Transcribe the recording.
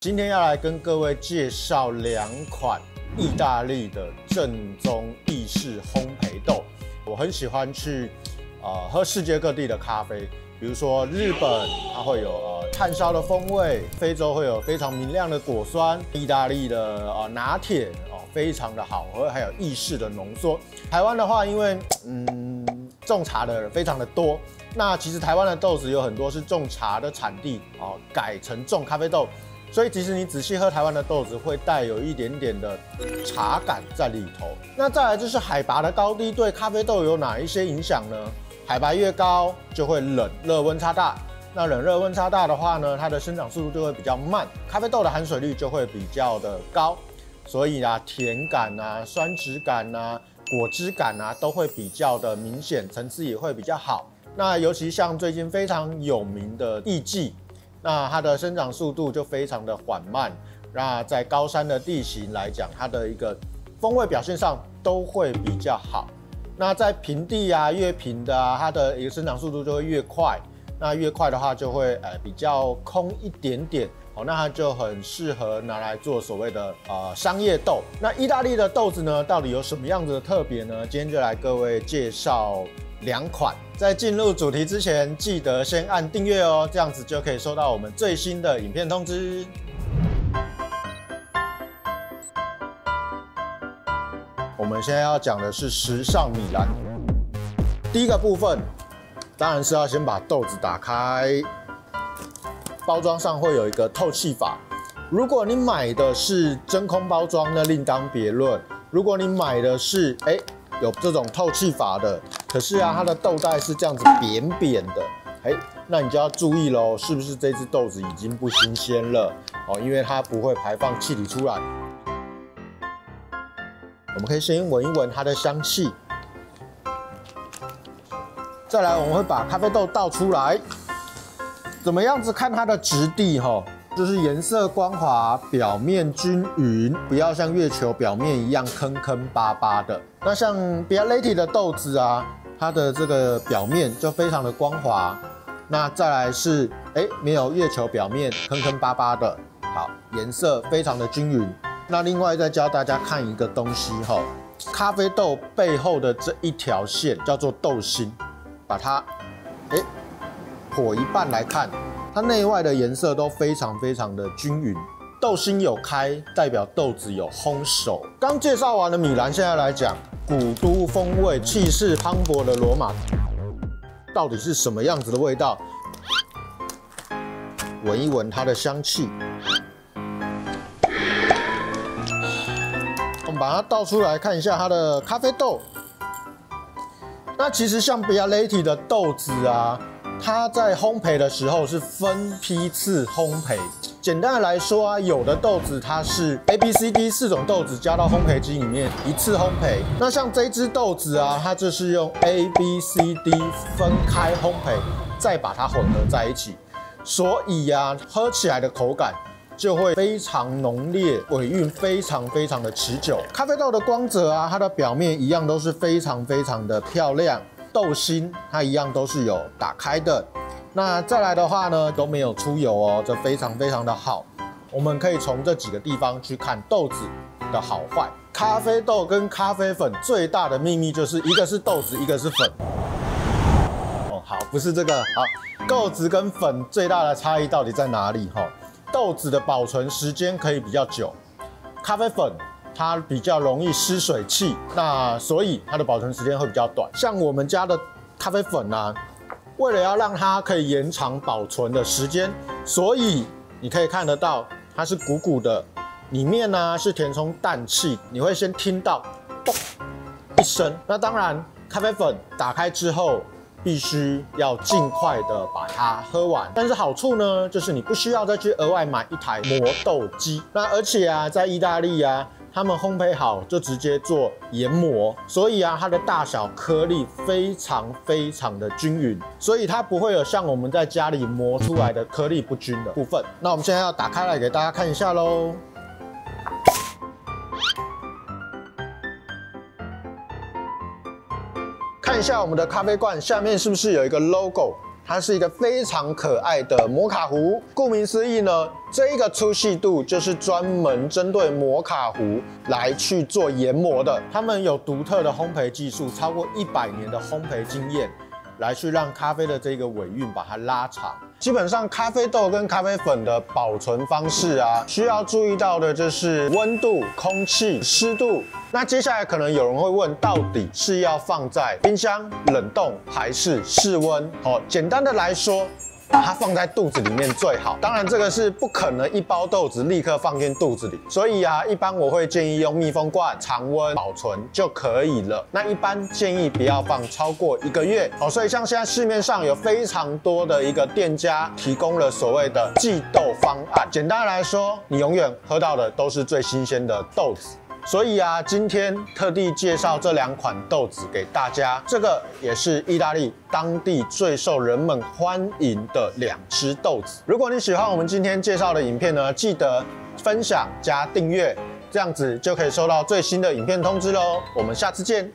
今天要来跟各位介绍两款意大利的正宗意式烘焙豆。我很喜欢去呃喝世界各地的咖啡，比如说日本，它会有呃炭烧的风味；非洲会有非常明亮的果酸；意大利的呃拿铁哦非常的好喝，还有意式的浓缩。台湾的话，因为嗯种茶的人非常的多，那其实台湾的豆子有很多是种茶的产地哦，改成种咖啡豆。所以，其实你仔细喝台湾的豆子，会带有一点点的茶感在里头。那再来就是海拔的高低对咖啡豆有哪一些影响呢？海拔越高就会冷，热温差大。那冷热温差大的话呢，它的生长速度就会比较慢，咖啡豆的含水率就会比较的高。所以啊，甜感啊、酸质感啊、果汁感啊，都会比较的明显，层次也会比较好。那尤其像最近非常有名的艺妓。那它的生长速度就非常的缓慢，那在高山的地形来讲，它的一个风味表现上都会比较好。那在平地啊，越平的啊，它的一个生长速度就会越快。那越快的话，就会呃比较空一点点，好，那它就很适合拿来做所谓的呃商业豆。那意大利的豆子呢，到底有什么样子的特别呢？今天就来各位介绍。两款，在进入主题之前，记得先按订阅哦，这样子就可以收到我们最新的影片通知。我们现在要讲的是时尚米兰。第一个部分，当然是要先把豆子打开，包装上会有一个透气法。如果你买的是真空包装，那另当别论。如果你买的是，哎。有这种透气阀的，可是啊，它的豆袋是这样子扁扁的，哎，那你就要注意喽，是不是这只豆子已经不新鲜了哦？因为它不会排放气体出来。我们可以先闻一闻它的香气，再来我们会把咖啡豆倒出来，怎么样子看它的质地哈？就是颜色光滑，表面均匀，不要像月球表面一样坑坑巴巴的。那像 Bialetti 的豆子啊，它的这个表面就非常的光滑。那再来是，哎，没有月球表面坑坑巴巴的，好，颜色非常的均匀。那另外再教大家看一个东西哈，咖啡豆背后的这一条线叫做豆心，把它，哎，剖一半来看。它内外的颜色都非常非常的均匀，豆心有开，代表豆子有烘熟。刚介绍完了米兰，现在来讲古都风味、气势磅礴的罗马，到底是什么样子的味道？闻一闻它的香气。我们把它倒出来看一下它的咖啡豆。那其实像比亚雷提的豆子啊。它在烘焙的时候是分批次烘焙。简单的来说啊，有的豆子它是 A、B、C、D 四种豆子加到烘焙机里面一次烘焙。那像这只豆子啊，它就是用 A、B、C、D 分开烘焙，再把它混合在一起。所以呀，喝起来的口感就会非常浓烈，尾韵非常非常的持久。咖啡豆的光泽啊，它的表面一样都是非常非常的漂亮。豆心它一样都是有打开的，那再来的话呢都没有出油哦，这非常非常的好。我们可以从这几个地方去看豆子的好坏。咖啡豆跟咖啡粉最大的秘密就是一个是豆子，一个是粉。哦，好，不是这个，好，豆子跟粉最大的差异到底在哪里？哈，豆子的保存时间可以比较久，咖啡粉。它比较容易失水气，那所以它的保存时间会比较短。像我们家的咖啡粉呢，为了要让它可以延长保存的时间，所以你可以看得到它是鼓鼓的，里面呢是填充氮气，你会先听到咚一声。那当然，咖啡粉打开之后必须要尽快的把它喝完。但是好处呢，就是你不需要再去额外买一台磨豆机。那而且啊，在意大利啊。他们烘焙好就直接做研磨，所以啊，它的大小颗粒非常非常的均匀，所以它不会有像我们在家里磨出来的颗粒不均的部分。那我们现在要打开来给大家看一下喽，看一下我们的咖啡罐下面是不是有一个 logo？它是一个非常可爱的摩卡壶。顾名思义呢，这一个粗细度就是专门针对摩卡壶来去做研磨的。他们有独特的烘焙技术，超过一百年的烘焙经验。来去让咖啡的这个尾韵把它拉长。基本上咖啡豆跟咖啡粉的保存方式啊，需要注意到的就是温度、空气、湿度。那接下来可能有人会问，到底是要放在冰箱冷冻还是室温？好，简单的来说。把它放在肚子里面最好，当然这个是不可能一包豆子立刻放进肚子里，所以啊，一般我会建议用密封罐常温保存就可以了。那一般建议不要放超过一个月哦。所以像现在市面上有非常多的一个店家提供了所谓的寄豆方案，简单来说，你永远喝到的都是最新鲜的豆子。所以啊，今天特地介绍这两款豆子给大家。这个也是意大利当地最受人们欢迎的两只豆子。如果你喜欢我们今天介绍的影片呢，记得分享加订阅，这样子就可以收到最新的影片通知喽。我们下次见。